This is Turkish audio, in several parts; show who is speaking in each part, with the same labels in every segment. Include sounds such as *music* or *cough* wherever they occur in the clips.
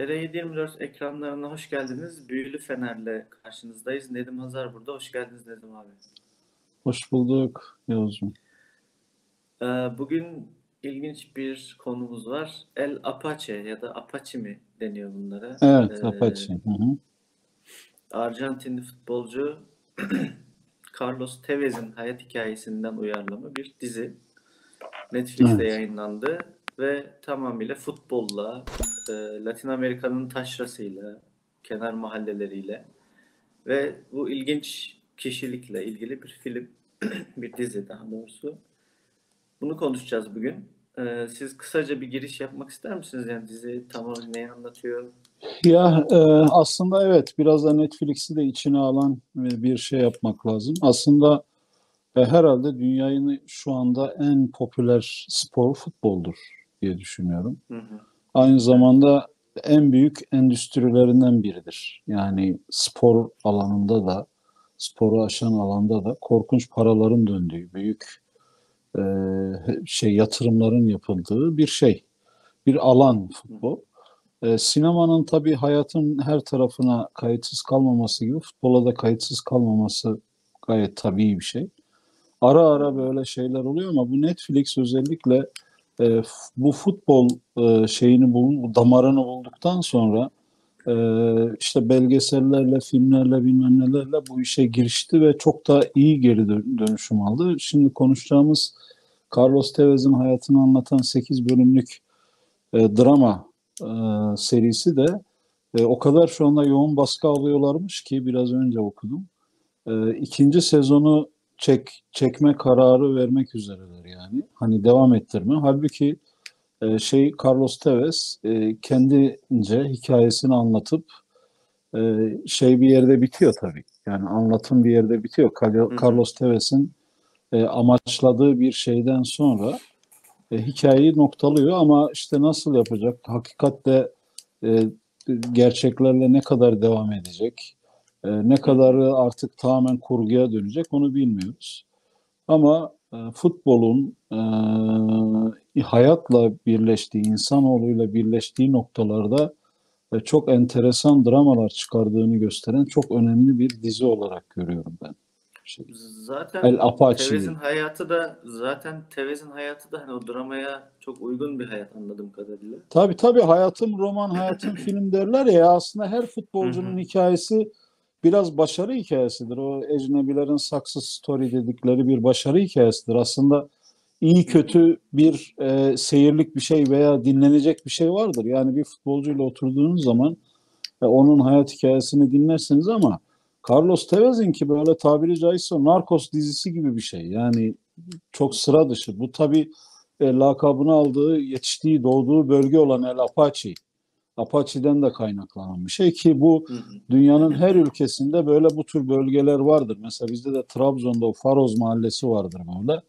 Speaker 1: TR724 ekranlarına hoş geldiniz. Büyülü Fener'le karşınızdayız. Nedim Hazar burada. Hoş geldiniz Nedim abi.
Speaker 2: Hoş bulduk Yavuz'um.
Speaker 1: Ee, bugün ilginç bir konumuz var. El Apache ya da Apache mi deniyor bunlara?
Speaker 2: Evet,
Speaker 1: Ee,
Speaker 2: Apache. Hı hı.
Speaker 1: Arjantinli futbolcu *clears throat* Carlos Tevez'in hayat hikayesinden uyarlama bir dizi. Netflix'te
Speaker 2: Evet.
Speaker 1: yayınlandı ve tamamıyla futbolla, e, Latin Amerika'nın taşrasıyla, kenar mahalleleriyle ve bu ilginç kişilikle ilgili bir film, *clears throat* bir dizi daha doğrusu. Bunu konuşacağız bugün. Ee, siz kısaca bir giriş yapmak ister misiniz? Yani dizi tam neyi anlatıyor?
Speaker 2: Ya e, aslında evet biraz da Netflix'i de içine alan e, bir şey yapmak lazım. Aslında e, herhalde dünyanın şu anda en popüler spor futboldur diye düşünüyorum.
Speaker 1: Hı hı.
Speaker 2: Aynı zamanda en büyük endüstrilerinden biridir. Yani spor alanında da, sporu aşan alanda da korkunç paraların döndüğü, büyük e, şey yatırımların yapıldığı bir şey, bir alan futbol. E, sinemanın tabii hayatın her tarafına kayıtsız kalmaması gibi futbola da kayıtsız kalmaması gayet tabii bir şey. Ara ara böyle şeyler oluyor ama bu Netflix özellikle e, bu futbol e, şeyini bul, damarını bulduktan sonra e, işte belgesellerle, filmlerle bilmem nelerle bu işe girişti ve çok da iyi geri dö- dönüşüm aldı. Şimdi konuşacağımız Carlos Tevez'in hayatını anlatan 8 bölümlük e, drama e, serisi de e, o kadar şu anda yoğun baskı alıyorlarmış ki biraz önce okudum. E, ikinci sezonu çek çekme kararı vermek üzereler yani. Hani devam ettirme. Halbuki e, şey Carlos Tevez e, kendince hikayesini anlatıp e, şey bir yerde bitiyor tabii. Yani anlatım bir yerde bitiyor. Carlos Tevez'in e, amaçladığı bir şeyden sonra e, hikayeyi noktalıyor ama işte nasıl yapacak? Hakikatle e, gerçeklerle ne kadar devam edecek? E, ne kadarı artık tamamen kurguya dönecek onu bilmiyoruz. Ama e, futbolun e, hayatla birleştiği, insanoğluyla birleştiği noktalarda e, çok enteresan dramalar çıkardığını gösteren çok önemli bir dizi olarak görüyorum ben. Şey,
Speaker 1: Zaten
Speaker 2: El Apache.
Speaker 1: Tevez'in hayatı da zaten Tevez'in hayatı da hani o dramaya çok uygun bir hayat anladığım kadarıyla.
Speaker 2: Tabii tabii hayatım roman, hayatım film derler ya aslında her futbolcunun hikayesi biraz başarı hikayesidir. O ecnebilerin success story dedikleri bir başarı hikayesidir. Aslında iyi kötü bir e, seyirlik bir şey veya dinlenecek bir şey vardır. Yani bir futbolcuyla oturduğunuz zaman e, onun hayat hikayesini dinlersiniz ama Carlos Tevez'in ki böyle tabiri caizse Narcos dizisi gibi bir şey. Yani çok sıra dışı. Bu tabii e, lakabını aldığı, yetiştiği, doğduğu bölge olan El Apache. Apache'den de kaynaklanan bir şey ki bu dünyanın her ülkesinde böyle bu tür bölgeler vardır. Mesela bizde de Trabzon'da o Faroz mahallesi vardır böyle.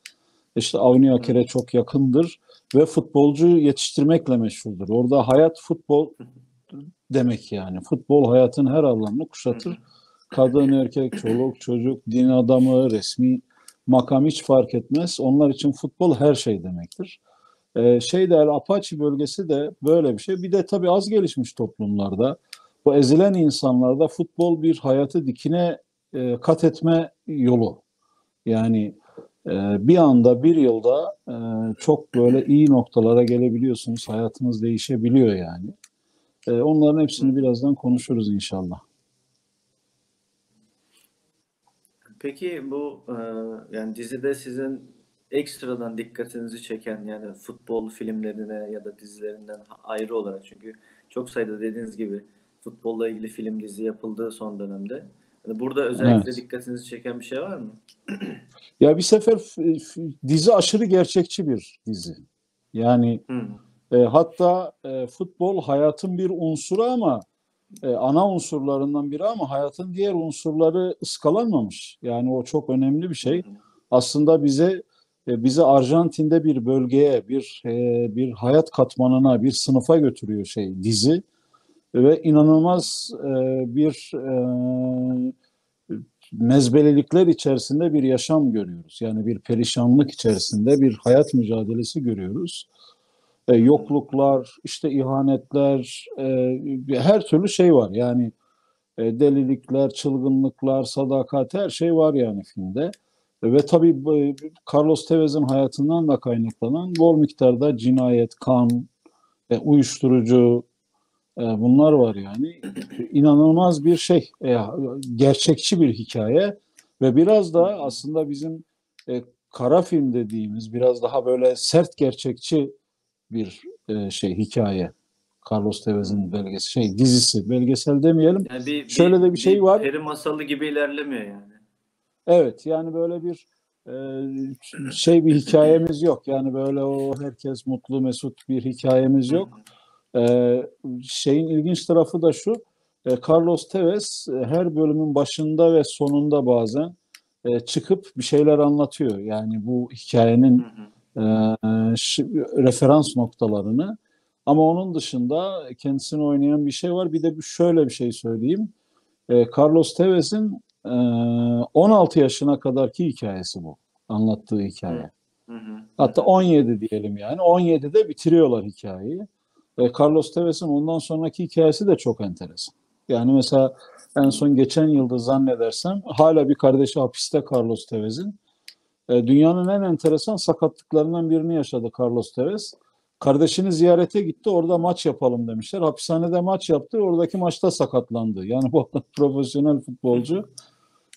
Speaker 2: İşte Avni Aker'e çok yakındır ve futbolcu yetiştirmekle meşhurdur. Orada hayat futbol demek yani. Futbol hayatın her alanını kuşatır. Kadın, erkek, çoluk, çocuk, din adamı, resmi makam hiç fark etmez. Onlar için futbol her şey demektir. Ee, şey de El Apache bölgesi de böyle bir şey. Bir de tabii az gelişmiş toplumlarda bu ezilen insanlarda futbol bir hayatı dikine e, kat etme yolu. Yani e, bir anda bir yılda e, çok böyle iyi noktalara gelebiliyorsunuz. Hayatınız değişebiliyor yani. E, onların hepsini birazdan konuşuruz inşallah.
Speaker 1: Peki bu e, yani dizide sizin ekstradan dikkatinizi çeken yani futbol filmlerine ya da dizilerinden ayrı olarak çünkü çok sayıda dediğiniz gibi futbolla ilgili film dizi yapıldığı son dönemde. Yani burada özellikle
Speaker 2: Evet.
Speaker 1: dikkatinizi çeken bir şey var mı?
Speaker 2: Ya bir sefer dizi aşırı gerçekçi bir dizi. Yani
Speaker 1: Hı.
Speaker 2: e, hatta e, futbol hayatın bir unsuru ama e, ana unsurlarından biri ama hayatın diğer unsurları ıskalanmamış. Yani o çok önemli bir şey. Aslında bize e, bizi Arjantin'de bir bölgeye, bir e, bir hayat katmanına, bir sınıfa götürüyor şey dizi ve inanılmaz e, bir mezbelelikler içerisinde bir yaşam görüyoruz. Yani bir perişanlık içerisinde bir hayat mücadelesi görüyoruz. yokluklar, işte ihanetler, her türlü şey var. Yani delilikler, çılgınlıklar, sadakat her şey var yani filmde. E, ve tabii e, Carlos Tevez'in hayatından da kaynaklanan bol miktarda cinayet, kan, e, uyuşturucu bunlar var yani. İnanılmaz bir şey, gerçekçi bir hikaye ve biraz da aslında bizim kara film dediğimiz biraz daha böyle sert gerçekçi bir şey hikaye. Carlos Tevez'in belgesi şey dizisi belgesel demeyelim.
Speaker 1: Yani bir,
Speaker 2: Şöyle de bir şey var.
Speaker 1: Peri masalı gibi ilerlemiyor yani.
Speaker 2: Evet yani böyle bir e, şey bir hikayemiz yok. Yani böyle o herkes mutlu mesut bir hikayemiz yok. E, şeyin ilginç tarafı da şu. e, Carlos Tevez her bölümün başında ve sonunda bazen e, çıkıp bir şeyler anlatıyor. Yani bu hikayenin e, referans noktalarını. Ama onun dışında kendisini oynayan bir şey var. Bir de şöyle bir şey söyleyeyim. E, Carlos Tevez'in e, 16 yaşına kadarki hikayesi bu. Anlattığı hikaye.
Speaker 1: Hı hı.
Speaker 2: Hatta 17 diyelim yani. 17'de bitiriyorlar hikayeyi. E, Carlos Tevez'in ondan sonraki hikayesi de çok enteresan. Yani mesela en son geçen yılda zannedersem hala bir kardeşi hapiste Carlos Tevez'in. E, dünyanın en enteresan sakatlıklarından birini yaşadı Carlos Tevez. Kardeşini ziyarete gitti. Orada maç yapalım demişler. Hapishanede maç yaptı. Oradaki maçta sakatlandı. Yani bu *laughs* profesyonel futbolcu. *laughs*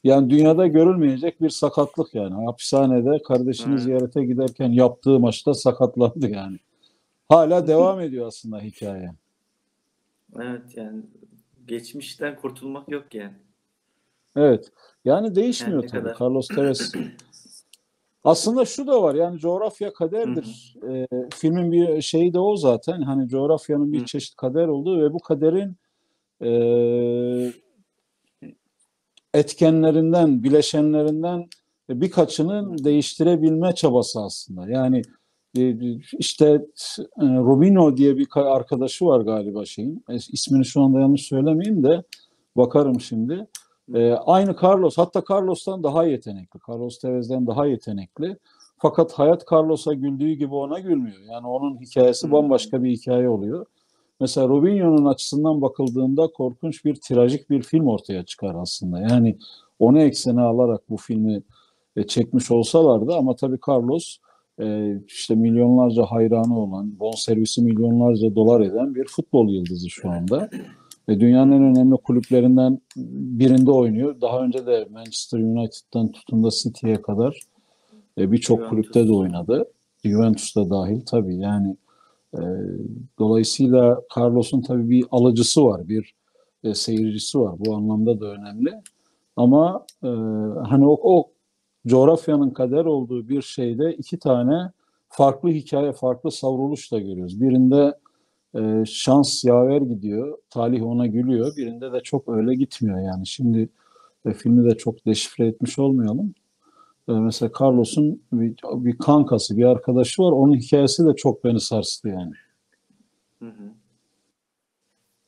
Speaker 2: Yani dünyada görülmeyecek bir sakatlık yani. Hapishanede kardeşini ziyarete giderken yaptığı maçta sakatlandı yani. Hala devam ediyor aslında hikaye.
Speaker 1: Evet yani geçmişten kurtulmak yok yani.
Speaker 2: Evet. Yani değişmiyor
Speaker 1: Yani
Speaker 2: tabii.
Speaker 1: kadar-
Speaker 2: Carlos *clears throat* Tevez. Aslında şu da var yani coğrafya kaderdir. Ee, filmin bir şeyi de o zaten. Hani coğrafyanın bir
Speaker 1: Hı.
Speaker 2: çeşit kader olduğu ve bu kaderin e, etkenlerinden, bileşenlerinden birkaçını değiştirebilme çabası aslında. Yani e, işte e, Robinho diye bir ka- arkadaşı var galiba şeyin. E, ismini şu anda yanlış söylemeyeyim de bakarım şimdi. Aynı Carlos, hatta Carlos'tan daha yetenekli. Carlos Tevez'den daha yetenekli. Fakat hayat Carlos'a güldüğü gibi ona gülmüyor. Yani onun hikayesi bambaşka bir hikaye oluyor. Mesela Robinho'nun açısından bakıldığında korkunç bir trajik bir film ortaya çıkar aslında. Yani onu eksene alarak bu filmi e, çekmiş olsalardı ama tabii Carlos e, işte milyonlarca hayranı olan, bonservisi milyonlarca dolar eden bir futbol yıldızı şu anda. Ve dünyanın en önemli kulüplerinden birinde oynuyor. Daha önce de Manchester United'dan tutun da City'ye kadar e, birçok kulüpte de oynadı. Juventus'ta dahil tabii yani e, dolayısıyla Carlos'un tabii bir alıcısı var, bir e, seyircisi var. Bu anlamda da önemli. Ama e, hani o, o coğrafyanın kader olduğu bir şeyde iki tane farklı hikaye, farklı savruluş da görüyoruz. Birinde e, şans yaver gidiyor, talih ona gülüyor. Birinde de çok öyle gitmiyor yani. Şimdi filmi de çok deşifre etmiş olmayalım. E, mesela Carlos'un bir, bir kankası, bir arkadaşı var. Onun hikayesi de çok beni sarstı yani.
Speaker 1: Hı hı.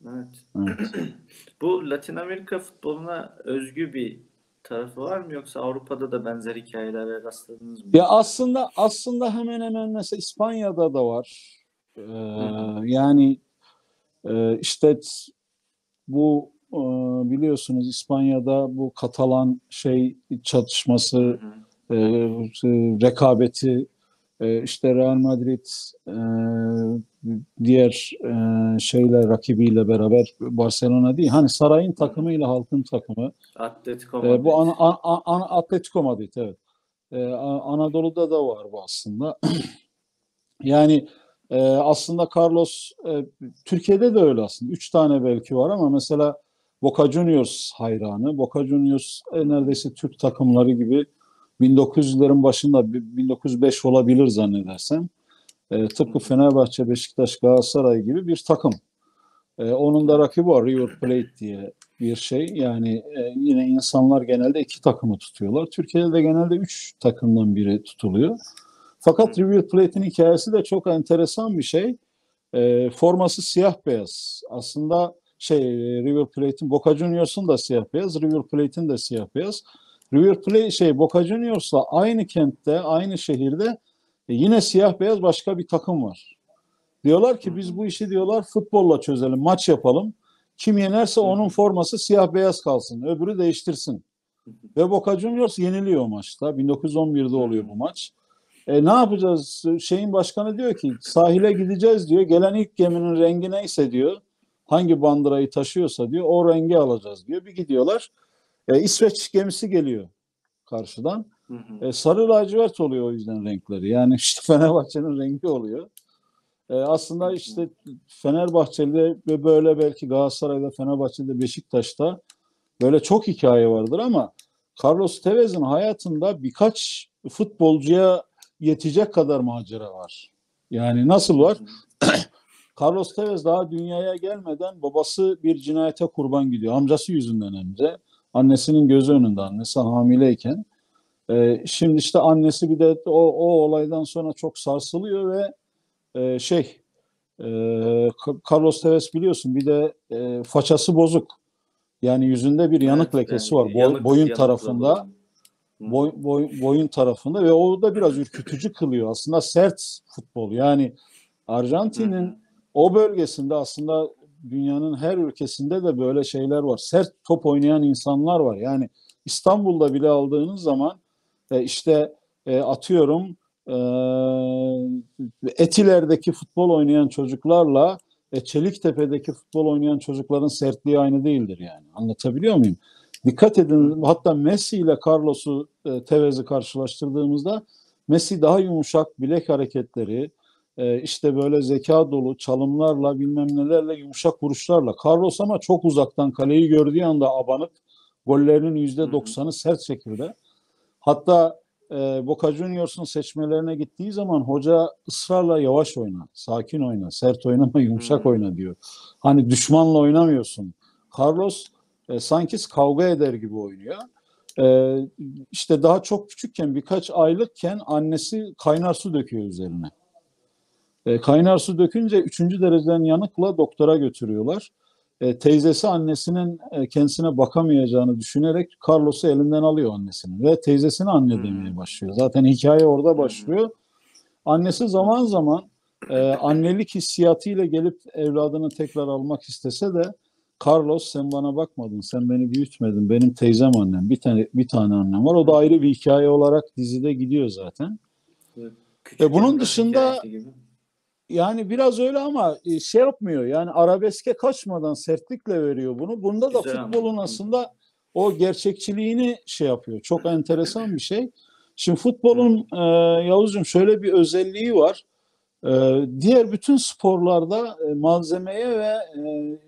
Speaker 1: Evet.
Speaker 2: Evet. *clears throat*
Speaker 1: Bu Latin Amerika futboluna özgü bir tarafı var mı yoksa Avrupa'da da benzer hikayelere rastladınız mı?
Speaker 2: Ya aslında aslında hemen hemen mesela İspanya'da da var. Ee, yani e, işte bu e, biliyorsunuz İspanya'da bu Katalan şey çatışması,
Speaker 1: hı.
Speaker 2: E, rekabeti, e, işte Real Madrid e, diğer e, şeyle rakibiyle beraber Barcelona değil. Hani sarayın takımıyla halkın takımı.
Speaker 1: Atletico
Speaker 2: E, bu
Speaker 1: Madrid.
Speaker 2: ana, ana, ana Atletico Madrid evet. E, Anadolu'da da var bu aslında. *clears throat* yani e, aslında Carlos e, Türkiye'de de öyle aslında. Üç tane belki var ama mesela Boca Juniors hayranı. Boca Juniors e, neredeyse Türk takımları gibi 1900'lerin başında bi- 1905 olabilir zannedersem. E, tıpkı Fenerbahçe, Beşiktaş, Galatasaray gibi bir takım. E, onun da rakibi var River Plate diye bir şey. Yani e, yine insanlar genelde iki takımı tutuyorlar. Türkiye'de de genelde üç takımdan biri tutuluyor. Fakat River Plate'in hikayesi de çok enteresan bir şey. E, forması siyah beyaz. Aslında şey e, River Plate'in Boca Juniors'un da siyah beyaz, River Plate'in de siyah beyaz. River Plate şey Boca Juniors'la aynı kentte, aynı şehirde e, yine siyah beyaz başka bir takım var. Diyorlar ki biz bu işi diyorlar futbolla çözelim, maç yapalım. Kim yenerse onun forması siyah beyaz kalsın, öbürü değiştirsin. Ve Boca Juniors yeniliyor maçta. 1911'de oluyor bu maç. E, ne yapacağız? Şeyin başkanı diyor ki sahile gideceğiz diyor. Gelen ilk geminin rengi neyse diyor. Hangi bandırayı taşıyorsa diyor o rengi alacağız diyor. Bir gidiyorlar. E, İsveç gemisi geliyor karşıdan.
Speaker 1: Hı hı.
Speaker 2: E, sarı lacivert oluyor o yüzden renkleri. Yani *laughs* işte Fenerbahçe'nin rengi oluyor. E, aslında işte Fenerbahçe'de ve böyle belki Galatasaray'da, Fenerbahçe'de, Beşiktaş'ta böyle çok hikaye vardır ama Carlos Tevez'in hayatında birkaç futbolcuya yetecek kadar macera var. Yani nasıl var? *clears throat* Carlos Tevez daha dünyaya gelmeden babası bir cinayete kurban gidiyor. Amcası yüzünden hem de. Annesinin gözü önünde annesi hamileyken. Ee, şimdi işte annesi bir de o, o olaydan sonra çok sarsılıyor ve e, şey e, Carlos Tevez biliyorsun bir de e, façası bozuk. Yani yüzünde bir yanık
Speaker 1: Evet,
Speaker 2: lekesi
Speaker 1: yani
Speaker 2: var boy-
Speaker 1: yanık-
Speaker 2: boyun
Speaker 1: yanıkla
Speaker 2: tarafında. Boy, boy, boyun tarafında ve o da biraz ürkütücü kılıyor. Aslında sert futbol. Yani Arjantin'in o bölgesinde aslında dünyanın her ülkesinde de böyle şeyler var. Sert top oynayan insanlar var. Yani İstanbul'da bile aldığınız zaman e, işte e, atıyorum e, Etiler'deki futbol oynayan çocuklarla e, Çeliktepe'deki futbol oynayan çocukların sertliği aynı değildir yani. Anlatabiliyor muyum? Dikkat edin hatta Messi ile Carlos'u e, Tevez'i karşılaştırdığımızda Messi daha yumuşak bilek hareketleri, e, işte böyle zeka dolu çalımlarla bilmem nelerle yumuşak vuruşlarla. Carlos ama çok uzaktan kaleyi gördüğü anda abanıp gollerinin yüzde doksanı sert şekilde. Hatta e, Boca Juniors'un seçmelerine gittiği zaman hoca ısrarla yavaş oyna, sakin oyna, sert oynama, *laughs* yumuşak oyna diyor. Hani düşmanla oynamıyorsun. Carlos e, sanki kavga eder gibi oynuyor. E, işte daha çok küçükken birkaç aylıkken annesi kaynar su döküyor üzerine. E, kaynar su dökünce üçüncü dereceden yanıkla doktora götürüyorlar. E, teyzesi annesinin e, kendisine bakamayacağını düşünerek Carlos'u elinden alıyor annesinin ve teyzesine anne
Speaker 1: Hmm.
Speaker 2: demeye başlıyor. Zaten hikaye orada başlıyor. Annesi zaman zaman e, annelik hissiyatıyla gelip evladını tekrar almak istese de Carlos sen bana bakmadın, sen beni büyütmedin. Benim teyzem annem, bir tane bir tane annem var. O da ayrı bir hikaye olarak dizide gidiyor zaten.
Speaker 1: Küçük
Speaker 2: E, bunun dışında-. Yani biraz öyle ama e, şey yapmıyor. Yani arabeske kaçmadan sertlikle veriyor bunu. Bunda da
Speaker 1: Güzel
Speaker 2: futbolun aslında o gerçekçiliğini şey yapıyor. Çok enteresan bir şey. Şimdi futbolun e, Yavuzcuğum şöyle bir özelliği var. E, diğer bütün sporlarda e, malzemeye ve e,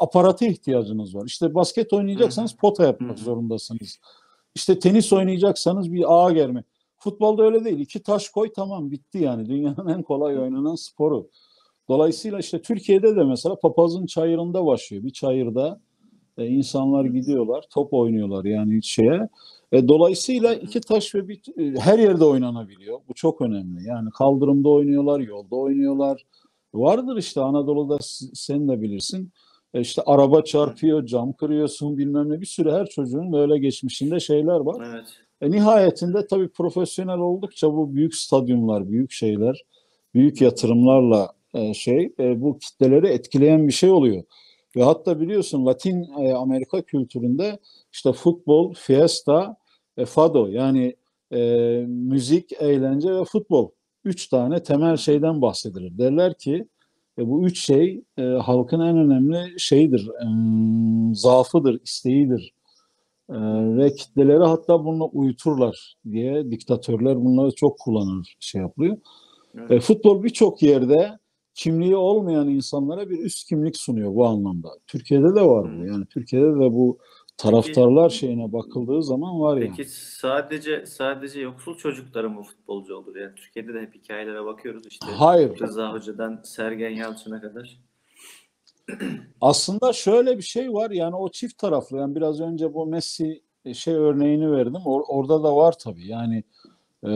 Speaker 2: aparata ihtiyacınız var. İşte basket oynayacaksanız pota yapmak zorundasınız. İşte tenis oynayacaksanız bir ağa germe. Futbolda öyle değil. İki taş koy tamam bitti yani. Dünyanın en kolay oynanan sporu. Dolayısıyla işte Türkiye'de de mesela papazın çayırında başlıyor. Bir çayırda e, insanlar gidiyorlar, top oynuyorlar yani şeye. E, dolayısıyla iki taş ve bir e, her yerde oynanabiliyor. Bu çok önemli. Yani kaldırımda oynuyorlar, yolda oynuyorlar. Vardır işte Anadolu'da sen de bilirsin. E, işte araba çarpıyor, cam kırıyorsun bilmem ne. Bir sürü her çocuğun böyle geçmişinde şeyler var.
Speaker 1: Evet.
Speaker 2: E, nihayetinde tabii profesyonel oldukça bu büyük stadyumlar, büyük şeyler, büyük yatırımlarla e, şey e, bu kitleleri etkileyen bir şey oluyor. Ve hatta biliyorsun Latin e, Amerika kültüründe işte futbol, fiesta, e, fado yani e, müzik, eğlence ve futbol. Üç tane temel şeyden bahsedilir. Derler ki e, bu üç şey e, halkın en önemli şeyidir, e, zaafıdır, isteğidir. Ee, ve kitleleri hatta bununla uyuturlar diye diktatörler bunları çok kullanır şey yapılıyor.
Speaker 1: Evet.
Speaker 2: E, futbol birçok yerde kimliği olmayan insanlara bir üst kimlik sunuyor bu anlamda. Türkiye'de de var bu. Yani Türkiye'de de bu taraftarlar
Speaker 1: Peki-
Speaker 2: şeyine bakıldığı zaman var yani.
Speaker 1: Peki sadece sadece yoksul çocukları mı futbolcu olur? Yani Türkiye'de de hep hikayelere bakıyoruz işte.
Speaker 2: Hayır.
Speaker 1: Rıza Hoca'dan Sergen Yalçın'a kadar.
Speaker 2: Aslında şöyle bir şey var yani o çift taraflı yani biraz önce bu Messi e, şey örneğini verdim Or- orada da var tabii yani e,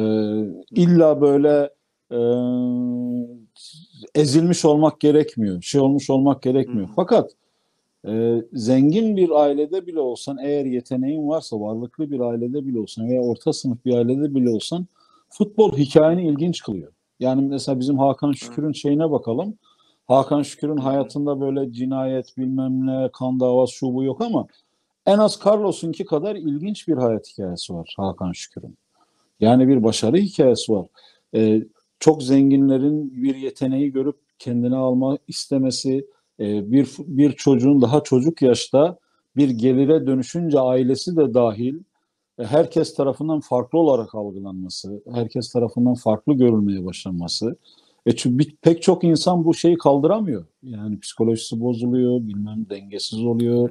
Speaker 2: illa böyle e, ezilmiş olmak gerekmiyor şey olmuş olmak gerekmiyor
Speaker 1: Hı hı.
Speaker 2: fakat e, zengin bir ailede bile olsan eğer yeteneğin varsa varlıklı bir ailede bile olsan veya orta sınıf bir ailede bile olsan futbol hikayeni ilginç kılıyor. Yani mesela bizim Hakan Şükür'ün şeyine bakalım. Hakan Şükür'ün hayatında böyle cinayet bilmem ne kan davası şu bu yok ama en az Carlos'unki kadar ilginç bir hayat hikayesi var Hakan Şükür'ün. Yani bir başarı hikayesi var. Ee, çok zenginlerin bir yeteneği görüp kendine alma istemesi, e, bir bir çocuğun daha çocuk yaşta bir gelire dönüşünce ailesi de dahil e, herkes tarafından farklı olarak algılanması, herkes tarafından farklı görülmeye başlanması. E çünkü pek çok insan bu şeyi kaldıramıyor. Yani psikolojisi bozuluyor, bilmem dengesiz oluyor.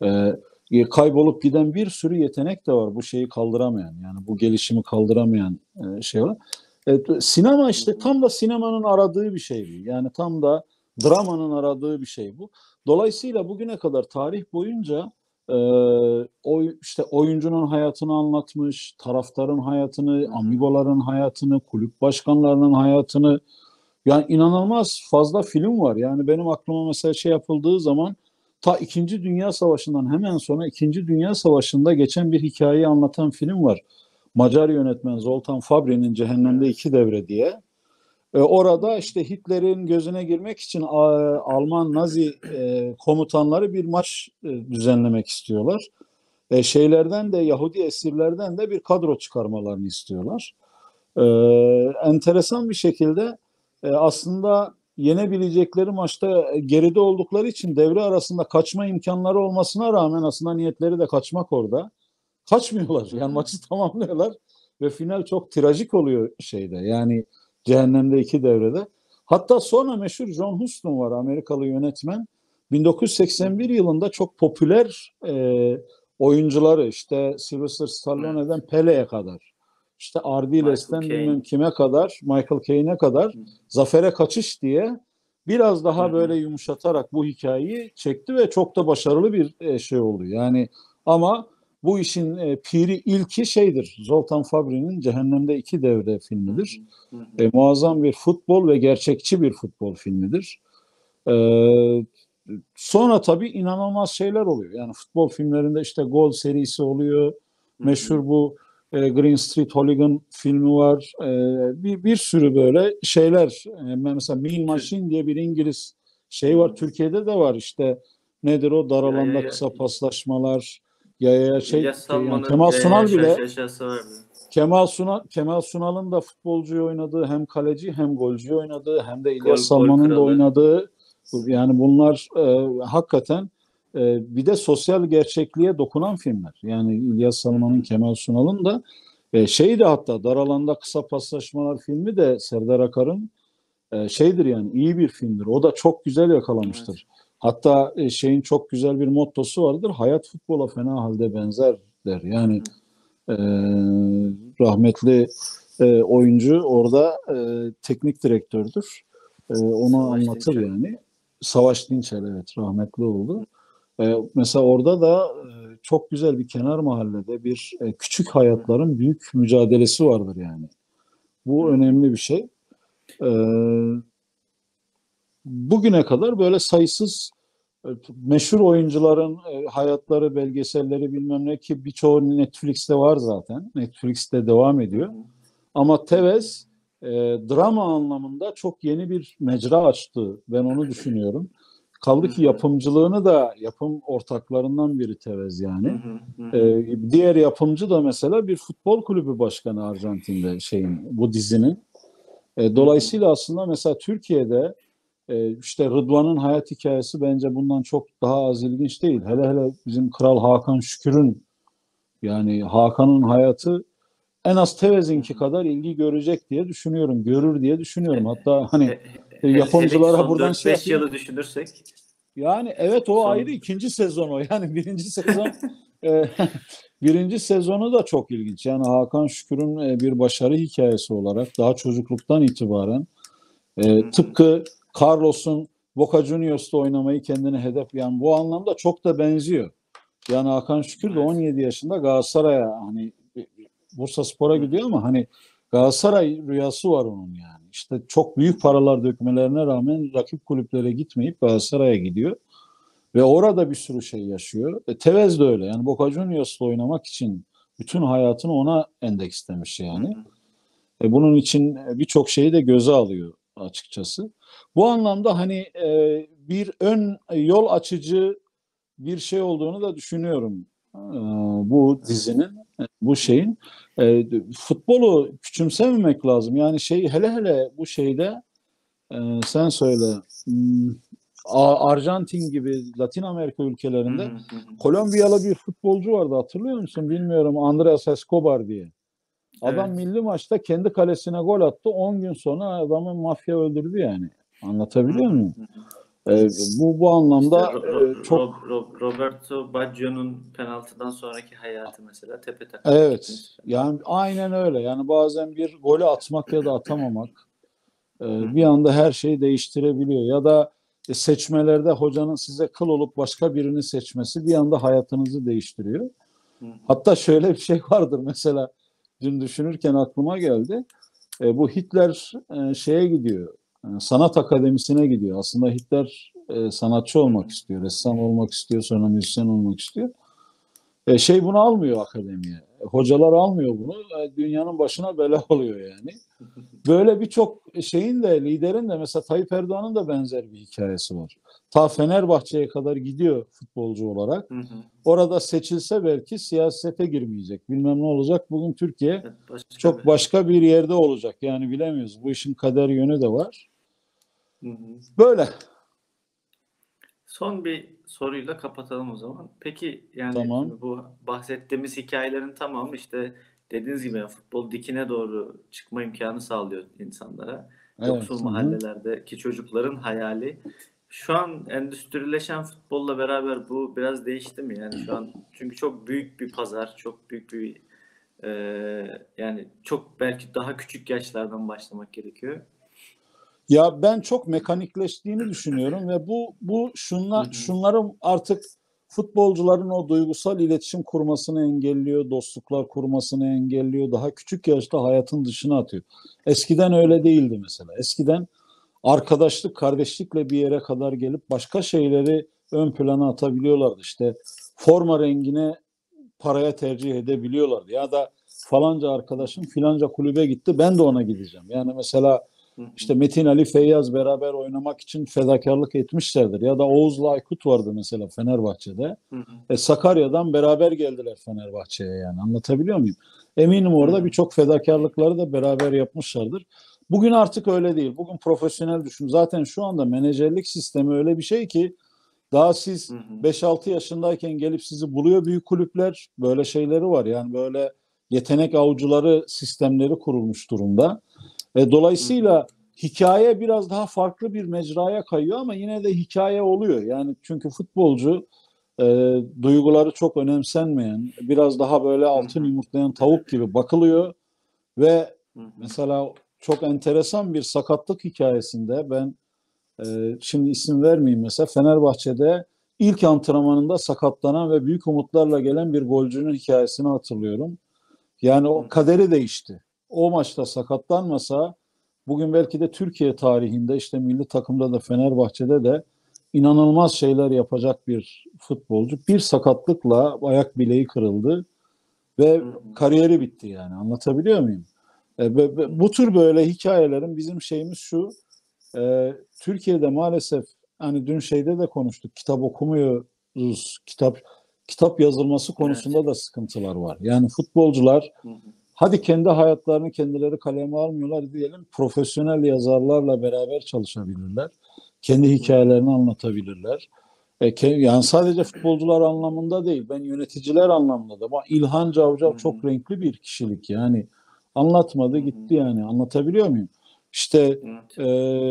Speaker 1: Evet.
Speaker 2: E, kaybolup giden bir sürü yetenek de var bu şeyi kaldıramayan. Yani bu gelişimi kaldıramayan e, şey var. E, sinema işte tam da sinemanın aradığı bir şey bu. Yani tam da dramanın aradığı bir şey bu. Dolayısıyla bugüne kadar tarih boyunca e, o işte oyuncunun hayatını anlatmış, taraftarın hayatını, amigoların hayatını, kulüp başkanlarının hayatını yani inanılmaz fazla film var. Yani benim aklıma mesela şey yapıldığı zaman ta 2. Dünya Savaşı'ndan hemen sonra 2. Dünya Savaşı'nda geçen bir hikayeyi anlatan film var. Macar yönetmen Zoltan Fabri'nin Cehennemde İki Devre diye. E, orada işte Hitler'in gözüne girmek için Alman Nazi e, komutanları bir maç e, düzenlemek istiyorlar. Şeylerden de Yahudi esirlerden de bir kadro çıkarmalarını istiyorlar. E, enteresan bir şekilde aslında yenebilecekleri maçta geride oldukları için devre arasında kaçma imkanları olmasına rağmen aslında niyetleri de kaçmak orada. Kaçmıyorlar. Yani maçı *laughs* tamamlıyorlar ve final çok trajik oluyor şeyde. Yani Cehennemde iki devrede. Hatta sonra meşhur John Huston var Amerikalı yönetmen. 1981 yılında çok popüler e, oyuncuları işte Sylvester Stallone'den Pele'ye kadar işte Ardiles'ten bilmem kime kadar Michael Caine'e kadar Zafer'e Kaçış diye biraz daha
Speaker 1: hı.
Speaker 2: böyle yumuşatarak bu hikayeyi çekti ve çok da başarılı bir e, şey oldu. Yani ama bu işin e, piri ilki şeydir. Zoltan Fabri'nin Cehennemde İki Devre filmidir.
Speaker 1: Hı hı.
Speaker 2: E, muazzam bir futbol ve gerçekçi bir futbol filmidir. E, sonra tabii inanılmaz şeyler oluyor. Yani futbol filmlerinde işte Gol serisi oluyor. Meşhur bu e, Green Street Hooligan filmi var. E, bir, bir sürü böyle şeyler. E, mesela Mean Machine diye bir İngiliz şey var. Türkiye'de de var işte. Nedir o? Dar alanda kısa paslaşmalar. Ya ya şey
Speaker 1: İlyas
Speaker 2: yani
Speaker 1: Salman'ın
Speaker 2: Kemal
Speaker 1: e,
Speaker 2: Sunal bile. Kemal Sunal Kemal Sunal'ın da futbolcuyu oynadığı hem kaleci hem golcü oynadığı hem de İlyas Salman'ın da oynadığı yani bunlar e, hakikaten e, bir de sosyal gerçekliğe dokunan filmler. Yani İlyas Salman'ın Kemal Sunal'ın da e, şey de hatta Dar Alanda Kısa Paslaşmalar filmi de Serdar Akar'ın e, şeydir yani iyi bir filmdir. O da çok güzel yakalamıştır. Hatta e, şeyin çok güzel bir mottosu vardır. Hayat futbola fena halde benzer der. Yani e, rahmetli e, oyuncu orada e, teknik direktördür. E, onu
Speaker 1: Savaş
Speaker 2: anlatır
Speaker 1: Dinçer.
Speaker 2: yani. Savaş Dinçer evet rahmetli oldu. E, mesela orada da e, çok güzel bir kenar mahallede bir e, küçük hayatların büyük mücadelesi vardır yani. Bu önemli bir şey. E, bugüne kadar böyle sayısız e, meşhur oyuncuların e, hayatları, belgeselleri bilmem ne ki birçoğu Netflix'te var zaten. Netflix'te devam ediyor. Ama Tevez e, drama anlamında çok yeni bir mecra açtı. Ben onu düşünüyorum. Kaldı ki yapımcılığını da yapım ortaklarından biri Tevez yani. Ee, diğer yapımcı da mesela bir futbol kulübü başkanı Arjantin'de şeyin bu dizinin. E, dolayısıyla aslında mesela Türkiye'de işte Rıdvan'ın hayat hikayesi bence bundan çok daha az ilginç değil. Hele hele bizim Kral Hakan Şükür'ün yani Hakan'ın hayatı en az Tevez'inki kadar ilgi görecek diye düşünüyorum. Görür diye düşünüyorum. Hatta hani
Speaker 1: E,
Speaker 2: yapımcılara buradan
Speaker 1: 4-5
Speaker 2: şey
Speaker 1: yılı düşünürsek
Speaker 2: Yani evet o
Speaker 1: Son-
Speaker 2: ayrı ikinci sezon o. *laughs* Yani birinci sezon e, *laughs* birinci sezonu da çok ilginç. Yani Hakan Şükür'ün e, bir başarı hikayesi olarak daha çocukluktan itibaren e, tıpkı Carlos'un Boca Juniors'ta oynamayı kendine hedef yani bu anlamda çok da benziyor. Yani Hakan Şükür de
Speaker 1: Evet.
Speaker 2: 17 yaşında Galatasaray'a hani Bursa Spor'a gidiyor ama hani Galatasaray rüyası var onun yani. İşte çok büyük paralar dökmelerine rağmen rakip kulüplere gitmeyip Galatasaray'a gidiyor. Ve orada bir sürü şey yaşıyor. E, Tevez de öyle. Yani Boca Juniors'la oynamak için bütün hayatını ona endekslemiş yani. E, bunun için birçok şeyi de göze alıyor açıkçası. Bu anlamda hani e, bir ön yol açıcı bir şey olduğunu da düşünüyorum e, bu dizinin, bu şeyin. E, futbolu küçümsememek lazım. Yani şey hele hele bu şeyde e, sen söyle hmm, Arjantin gibi Latin Amerika ülkelerinde. Kolombiyalı bir futbolcu vardı hatırlıyor musun bilmiyorum Andreas Escobar diye. Adam
Speaker 1: Evet.
Speaker 2: milli maçta kendi kalesine gol attı. 10 gün sonra adamı mafya öldürdü yani. Anlatabiliyor muyum? Ee, bu bu anlamda
Speaker 1: İşte Ro-
Speaker 2: e, çok
Speaker 1: Ro- Ro- Roberto Baggio'nun penaltıdan sonraki hayatı mesela tepe takip
Speaker 2: evet yani aynen öyle. Yani bazen bir golü atmak ya da atamamak e, bir anda her şeyi değiştirebiliyor. Ya da e, seçmelerde hocanın size kıl olup başka birini seçmesi bir anda hayatınızı değiştiriyor. Hatta şöyle bir şey vardır mesela dün düşünürken aklıma geldi. E, bu Hitler e, şeye gidiyor. e, sanat akademisine gidiyor. Aslında Hitler e, sanatçı olmak istiyor, ressam olmak istiyor, sonra müzisyen olmak istiyor. E, şey bunu almıyor akademiye. Hocalar almıyor bunu. E, dünyanın başına bela *laughs* oluyor yani. Böyle birçok şeyin de liderin de mesela Tayyip Erdoğan'ın da benzer bir hikayesi var. Ta Fenerbahçe'ye kadar gidiyor futbolcu olarak.
Speaker 1: Hı hı.
Speaker 2: Orada seçilse belki siyasete girmeyecek. Bilmem ne olacak. Bugün Türkiye
Speaker 1: Evet, başka
Speaker 2: çok
Speaker 1: bir-
Speaker 2: başka bir yerde olacak. Yani bilemiyoruz. Bu işin kader yönü de var.
Speaker 1: Hı hı.
Speaker 2: Böyle.
Speaker 1: Son bir soruyla kapatalım o zaman. Peki yani
Speaker 2: Tamam.
Speaker 1: bu bahsettiğimiz hikayelerin tamamı işte dediğiniz gibi yani futbol dikine doğru çıkma imkanı sağlıyor insanlara.
Speaker 2: Evet.
Speaker 1: Yoksul mahallelerdeki çocukların hayali. Şu an endüstrileşen futbolla beraber bu biraz değişti mi? Yani şu an çünkü çok büyük bir pazar, çok büyük bir e, yani çok belki daha küçük yaşlardan başlamak gerekiyor.
Speaker 2: Ya ben çok mekanikleştiğini düşünüyorum ve bu bu
Speaker 1: Hı
Speaker 2: şunla
Speaker 1: hı.
Speaker 2: şunların artık futbolcuların o duygusal iletişim kurmasını engelliyor, dostluklar kurmasını engelliyor. Daha küçük yaşta hayatın dışına atıyor. Eskiden öyle değildi mesela. Eskiden arkadaşlık, kardeşlikle bir yere kadar gelip başka şeyleri ön plana atabiliyorlardı. İşte forma rengine paraya tercih edebiliyorlardı. Ya da falanca arkadaşım filanca kulübe gitti ben de ona gideceğim. Yani mesela işte Metin Ali Feyyaz beraber oynamak için fedakarlık etmişlerdir. Ya da Oğuz'la Aykut vardı mesela Fenerbahçe'de.
Speaker 1: Hı hı.
Speaker 2: E, Sakarya'dan beraber geldiler Fenerbahçe'ye yani anlatabiliyor muyum? Eminim orada birçok fedakarlıkları da beraber yapmışlardır. Bugün artık öyle değil. Bugün profesyonel düşün. Zaten şu anda menajerlik sistemi öyle bir şey ki daha siz
Speaker 1: Hı hı.
Speaker 2: 5-6 yaşındayken gelip sizi buluyor büyük kulüpler. Böyle şeyleri var. Yani böyle yetenek avcıları sistemleri kurulmuş durumda. E, dolayısıyla hikaye biraz daha farklı bir mecraya kayıyor ama yine de hikaye oluyor. Yani çünkü futbolcu e, duyguları çok önemsenmeyen, biraz daha böyle altın yumurtlayan tavuk gibi bakılıyor ve mesela çok enteresan bir sakatlık hikayesinde ben e, şimdi isim vermeyeyim mesela Fenerbahçe'de ilk antrenmanında sakatlanan ve büyük umutlarla gelen bir golcünün hikayesini hatırlıyorum. Yani o kaderi değişti. O maçta sakatlanmasa bugün belki de Türkiye tarihinde işte milli takımda da Fenerbahçe'de de inanılmaz şeyler yapacak bir futbolcu. Bir sakatlıkla ayak bileği kırıldı ve kariyeri bitti yani. Anlatabiliyor muyum? E, bu tür böyle hikayelerin bizim şeyimiz şu. e, Türkiye'de maalesef hani dün şeyde de konuştuk. Kitap okumuyoruz. Kitap kitap yazılması konusunda da sıkıntılar var. Yani futbolcular
Speaker 1: Hı hı.
Speaker 2: hadi kendi hayatlarını kendileri kaleme almıyorlar diyelim. Profesyonel yazarlarla beraber çalışabilirler. Kendi hikayelerini anlatabilirler. E, yani sadece futbolcular anlamında değil. Ben yöneticiler anlamında da. İlhan Cavcav
Speaker 1: hı.
Speaker 2: çok renkli bir kişilik. Yani anlatmadı gitti yani. Anlatabiliyor muyum? İşte e,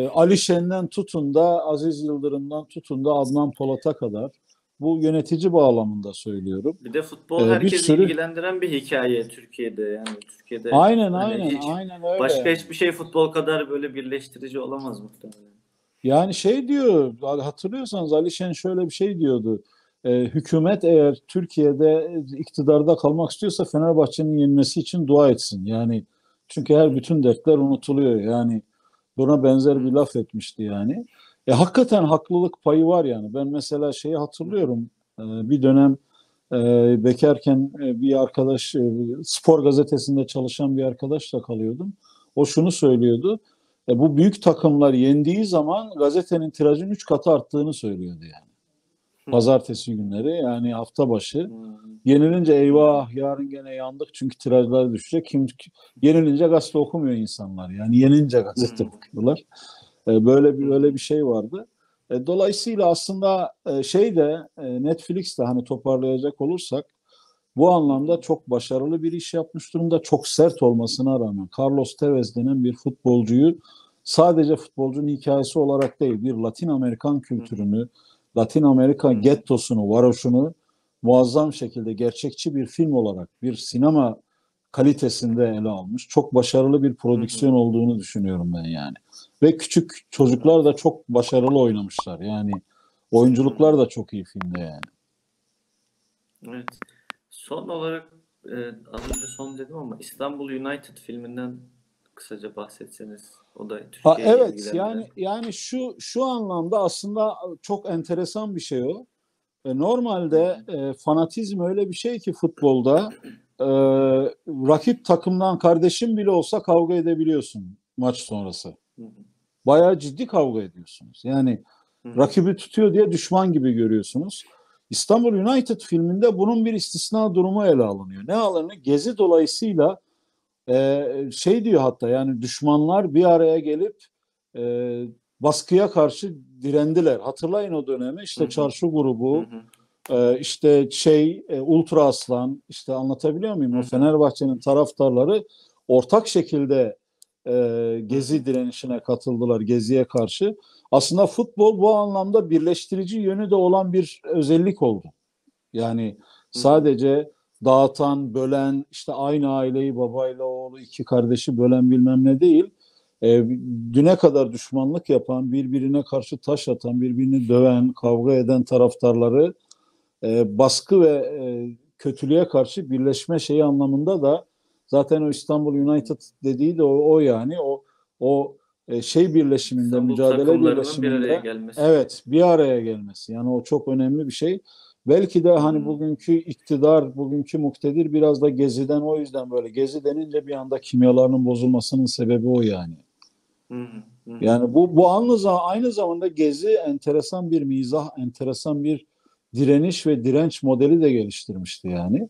Speaker 2: Ali Şen'den tutun da Aziz Yıldırım'dan tutun da Adnan Polat'a kadar bu yönetici bağlamında söylüyorum.
Speaker 1: Bir de futbol
Speaker 2: Ee,
Speaker 1: herkesi
Speaker 2: sürü-
Speaker 1: ilgilendiren bir hikaye Türkiye'de yani Türkiye'de
Speaker 2: Aynen
Speaker 1: hani
Speaker 2: aynen
Speaker 1: hiç-
Speaker 2: aynen öyle.
Speaker 1: başka hiçbir şey futbol kadar böyle birleştirici olamaz muhtemelen.
Speaker 2: Yani şey diyor hatırlıyorsanız Ali Şen şöyle bir şey diyordu. E, hükümet eğer Türkiye'de iktidarda kalmak istiyorsa Fenerbahçe'nin yenmesi için dua etsin. Yani çünkü her bütün dertler unutuluyor. Yani buna benzer bir laf etmişti yani. E, hakikaten haklılık payı var yani. Ben mesela şeyi hatırlıyorum. E, bir dönem e, bekarken e, bir arkadaş e, spor gazetesinde çalışan bir arkadaşla kalıyordum. O şunu söylüyordu. E, bu büyük takımlar yendiği zaman gazetenin tirajın 3 katı arttığını söylüyordu yani. Pazartesi günleri yani hafta başı.
Speaker 1: Hmm.
Speaker 2: Yenilince eyvah yarın gene yandık çünkü tirajlar düşecek. Kim, yenilince gazete okumuyor insanlar. Yani yenince gazete
Speaker 1: Hmm.
Speaker 2: okuyorlar. E, Böyle bir böyle bir şey vardı. E, Dolayısıyla aslında e, şey de e, Netflix de hani toparlayacak olursak bu anlamda çok başarılı bir iş yapmış durumda. Çok sert olmasına rağmen Carlos Tevez denen bir futbolcuyu sadece futbolcunun hikayesi olarak değil bir Latin Amerikan kültürünü, Latin Amerika
Speaker 1: Hı.
Speaker 2: gettosunu, varoşunu muazzam şekilde gerçekçi bir film olarak bir sinema kalitesinde ele almış. Çok başarılı bir prodüksiyon olduğunu düşünüyorum ben yani. Ve küçük çocuklar da çok başarılı oynamışlar. Yani oyunculuklar da çok iyi filmde yani.
Speaker 1: Evet. Son olarak e, az önce son dedim ama İstanbul United filminden kısaca bahsetseniz. O da
Speaker 2: Ha,
Speaker 1: Türkiye'yi
Speaker 2: evet yani yani şu şu anlamda aslında çok enteresan bir şey o. E, normalde e, fanatizm öyle bir şey ki futbolda e, rakip takımdan kardeşin bile olsa kavga edebiliyorsun maç sonrası. Bayağı ciddi kavga ediyorsunuz. Yani rakibi tutuyor diye düşman gibi görüyorsunuz. İstanbul United filminde bunun bir istisna durumu ele alınıyor. Ne alınıyor? Gezi dolayısıyla e, şey diyor hatta yani düşmanlar bir araya gelip e, baskıya karşı direndiler. Hatırlayın o dönemi işte
Speaker 1: Hı hı.
Speaker 2: çarşı grubu,
Speaker 1: hı.
Speaker 2: e, işte şey e, Ultra Aslan işte anlatabiliyor muyum?
Speaker 1: Hı
Speaker 2: O
Speaker 1: hı.
Speaker 2: Fenerbahçe'nin taraftarları ortak şekilde e, gezi direnişine katıldılar geziye karşı. Aslında futbol bu anlamda birleştirici yönü de olan bir özellik oldu. Yani sadece dağıtan, bölen, işte aynı aileyi babayla oğlu iki kardeşi bölen bilmem ne değil. E, düne kadar düşmanlık yapan, birbirine karşı taş atan, birbirini döven, kavga eden taraftarları e, baskı ve e, kötülüğe karşı birleşme şeyi anlamında da zaten o İstanbul United dediği de o, o yani o o e, şey birleşiminde
Speaker 1: İstanbul
Speaker 2: mücadele
Speaker 1: takımlarının bir
Speaker 2: birleşiminde
Speaker 1: araya gelmesi.
Speaker 2: evet bir araya gelmesi yani o çok önemli bir şey. Belki de hani
Speaker 1: Hmm.
Speaker 2: bugünkü iktidar, bugünkü muktedir biraz da geziden o yüzden böyle gezi denince bir anda kimyalarının bozulmasının sebebi o yani.
Speaker 1: Hı hı.
Speaker 2: Yani bu bu aynı zamanda, aynı zamanda gezi enteresan bir mizah, enteresan bir direniş ve direnç modeli de geliştirmişti yani.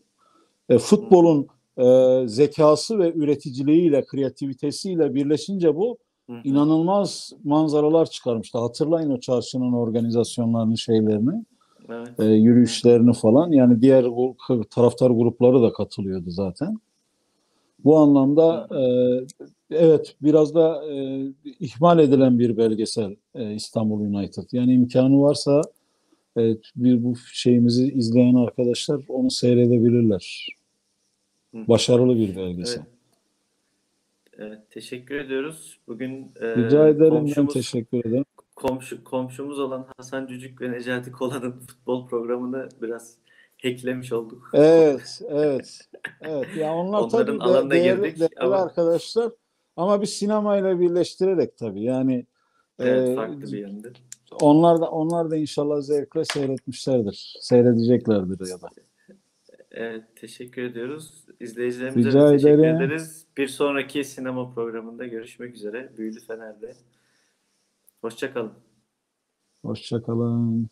Speaker 2: E, futbolun e, zekası ve üreticiliğiyle, kreativitesiyle birleşince bu inanılmaz manzaralar çıkarmıştı. Hatırlayın o çarşının organizasyonlarını, şeylerini,
Speaker 1: Evet.
Speaker 2: e, yürüyüşlerini falan. Yani diğer taraftar grupları da katılıyordu zaten. Bu anlamda e, evet biraz da e, ihmal edilen bir belgesel e, İstanbul United. Yani imkanı varsa e, bir bu şeyimizi izleyen arkadaşlar onu seyredebilirler. Başarılı bir belgesel.
Speaker 1: Evet. Evet, teşekkür ediyoruz. Bugün e,
Speaker 2: Rica ederim ben
Speaker 1: komşumuz,
Speaker 2: teşekkür ederim.
Speaker 1: Komşu, komşumuz olan Hasan Cücük ve Necati Kolan'ın futbol programını biraz hacklemiş olduk.
Speaker 2: Evet, evet. Evet. Ya *laughs* onlar
Speaker 1: Onların
Speaker 2: tabii de,
Speaker 1: alanına
Speaker 2: değerli,
Speaker 1: girdik
Speaker 2: değerli
Speaker 1: ama-
Speaker 2: arkadaşlar ama bir sinemayla birleştirerek tabii. Yani
Speaker 1: Evet,
Speaker 2: e,
Speaker 1: farklı bir yönde.
Speaker 2: onlar da onlar da inşallah zevkle seyretmişlerdir. Seyredeceklerdir ya da.
Speaker 1: Evet, teşekkür ediyoruz. İzleyicilerimize
Speaker 2: Rica
Speaker 1: de teşekkür
Speaker 2: ederim.
Speaker 1: ederiz. Bir sonraki sinema programında görüşmek üzere. Büyülü Fener'de. Hoşça kalın.
Speaker 2: Hoşça kalın.